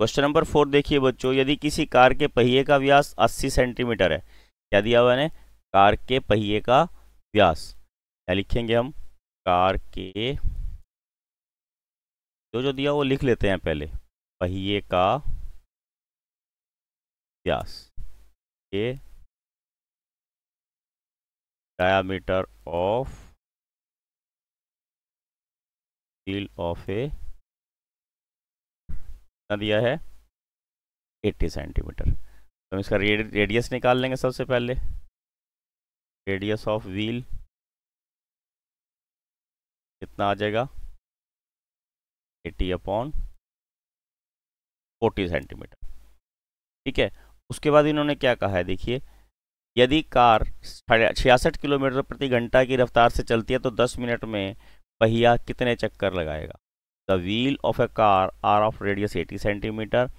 Question number four देखिए बच्चों, यदि किसी कार के पहिए का व्यास 80 सेंटीमीटर है, क्या दिया हुआ है कार के पहिए का व्यास। क्या लिखेंगे हम? कार के जो जो दिया वो लिख लेते हैं पहले। पहिए का व्यास ये diameter of wheel of a दिया है? 80 सेंटीमीटर। तो हम इसका रेडियस निकाल लेंगे सबसे पहले। Radius of wheel. कितना आ जाएगा? 80 अपॉन 40 सेंटीमीटर। ठीक है? उसके बाद इन्होंने क्या कहा है, देखिए। यदि कार छियासठ किलोमीटर प्रति घंटा की रफ्तार से चलती है तो 10 मिनट में पहिया कितने चक्कर लगाएगा? The wheel of a car R of radius 80 centimetre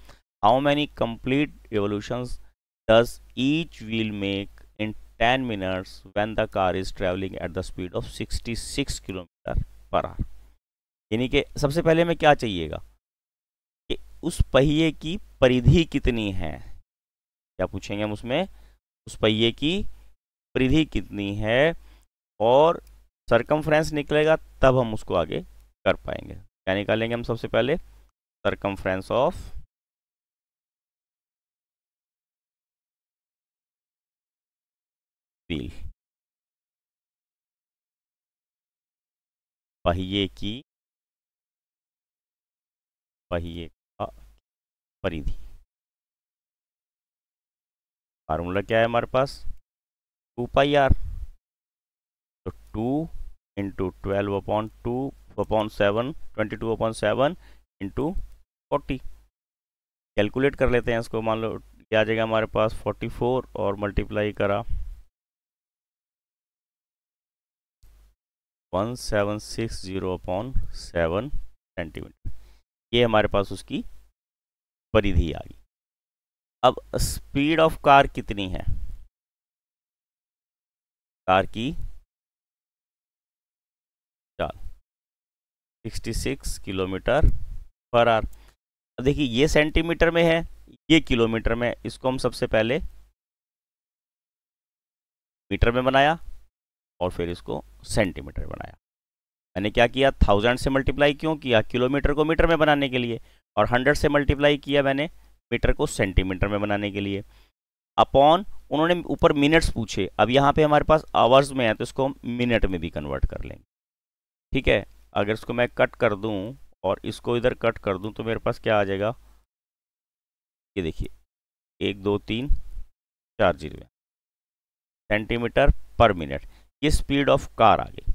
how many complete evolution does each wheel make in 10 minutes when the car is travelling at the speed of 66 kilometre per hour यानी कि सबसे पहले हमें क्या चाहिएगा? कि उस पहिए की परिधि कितनी है? क्या पूछेंगे हम उसमें? उस पहिए की परिधि कितनी है? और सरकमफ्रेंस निकलेगा तब हम उसको आगे कर पाएँगे। क्या निकालेंगे हम सबसे पहले? सरकमफ्रेंस ऑफ़ व्हील पहिए की पहिए का परिधि। फार्मूला क्या है हमारे पास? टू पाई आर तो two into twelve upon two upon seven twenty two upon seven into forty calculate कर लेते हैं इसको, मान लो आ जाएगा हमारे पास फोर्टी फोर और मल्टीप्लाई करा। One seven six zero upon seven centimetre ये हमारे पास उसकी परिधि आ गई। अब स्पीड ऑफ़ कार कितनी है? कार की 66 किलोमीटर पर आर। अब देखिए, ये सेंटीमीटर में है, ये किलोमीटर में। इसको हम सबसे पहले मीटर में बनाया और फिर इसको सेंटीमीटर में बनाया। मैंने क्या किया? थाउज़ेंड से मल्टीप्लाई क्यों किया? किलोमीटर को मीटर में बनाने के लिए और हंड्रेड से मल्टीप्लाई किया मैंने मीटर को सेंटीमीटर में बनाने के लिए। अपॉन उन्होंने ऊपर मिनट्स पूछे। अब यहाँ पे हमारे पास आवर्स में है तो इसको हम मिनट में भी कन्वर्ट कर लेंगे। ठीक है? अगर इसको मैं कट कर दूँ और इसको इधर कट कर दूँ तो मेरे पास क्या आ जाएगा? ये देखिए, एक, दो, तीन, चार ज़ीरो। सेंटीमीटर पर मिनट ये स्पीड ऑफ़ कार आ गई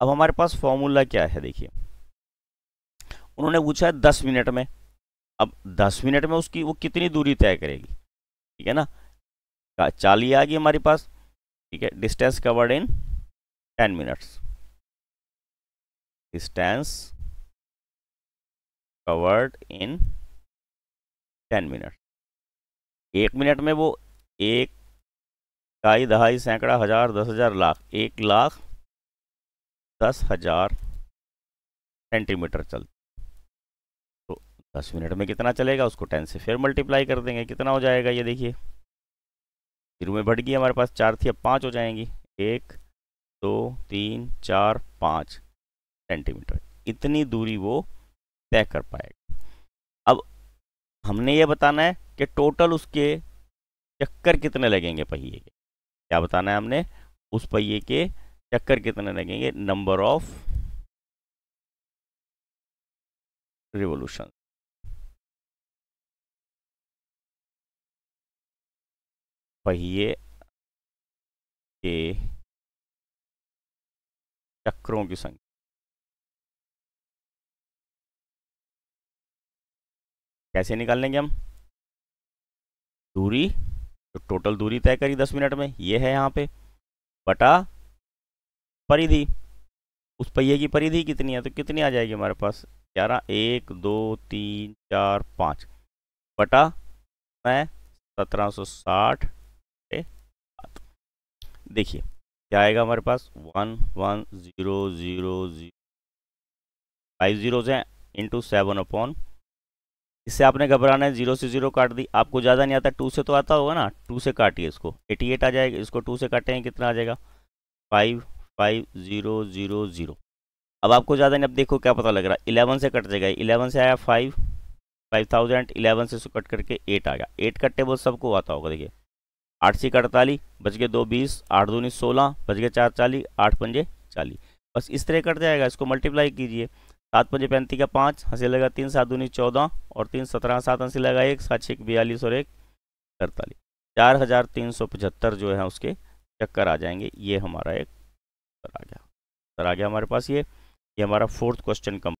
अब हमारे पास फॉर्मूला क्या है, देखिए। उन्होंने पूछा है दस मिनट में। अब 10 मिनट में उसकी वो कितनी दूरी तय करेगी? ठीक है ना? चाली आ गई हमारे पास। ठीक है? Distance covered in ten minutes distance covered in 10 minute एक मिनट में वो एक ढाई दहाई सैकड़ा हज़ार दस हज़ार लाख, एक लाख दस हज़ार सेंटीमीटर चलती दस मिनट में कितना चलेगा उसको टेन से फिर मल्टीप्लाई कर देंगे। कितना हो जाएगा ये देखिए। शुरू में बढ़ गई हमारे पास चार थी, अब पाँच हो जाएँगी। एक, दो, तीन, चार, पाँच। सेंटीमीटर। इतनी दूरी वो तय कर पाएगा। अब हमने ये बताना है कि टोटल उसके चक्कर कितने लगेंगे पहिए के? क्या बताना है हमने? उस पहिए के चक्कर कितने लगेंगे? नंबर ऑफ़ रिवोल्यूशन पहिए के चक्रों की संख्या। कैसे निकाल लेंगे हम? दूरी तो टोटल दूरी तय करी दस मिनट में, ये है यहाँ पे। बटा परिधि, उस पहिए की परिधि कितनी है? तो कितनी आ जाएगी हमारे पास? ग्यारह, एक, दो, तीन, चार, पाँच। बटा मैं सत्रह सौ साठ देखिए, क्या आएगा हमारे पास? One one, zero zero zero. Five zeros हैं इंटू सेवन अपॉन इससे आपने घबराना है, ज़ीरो से ज़ीरो काट दी। आपको ज़्यादा नहीं आता, टू से तो आता होगा ना, टू से काटिए इसको। एटी एट आ जाएगा, इसको टू से काटेंगे, कितना आ जाएगा? Five five, zero zero zero. अब आपको ज़्यादा नहीं, अब देखो क्या पता लग रहा है। इलेवन से कट जाएगा, इलेवन से आया फाइव फाइव थाउज़ेंड, इलेवन से कट करके एट आ गया। एट कट्टे वो सबको आता होगा, देखिए। आठ सी अड़तालीस बच गए दो बीस, आठ दूनी सोलह बच गए चार चालीस, आठ पंजे चालीस। बस इस तरह कट जाएगा, इसको मल्टीप्लाई कीजिए। सात पंजे पैंती का पाँच, हँसी लगा तीन, सात दूनी चौदह और तीन सत्रह, सात हँसी लगा एक, सात छः बयालीस और एक अड़तालीस चार हज़ार तीन सौ पचहत्तर जो है उसके चक्कर आ जाएँगे, ये हमारा एक आ गया। सर आ गया हमारे पास ये ये हमारा फोर्थ क्वेश्चन कम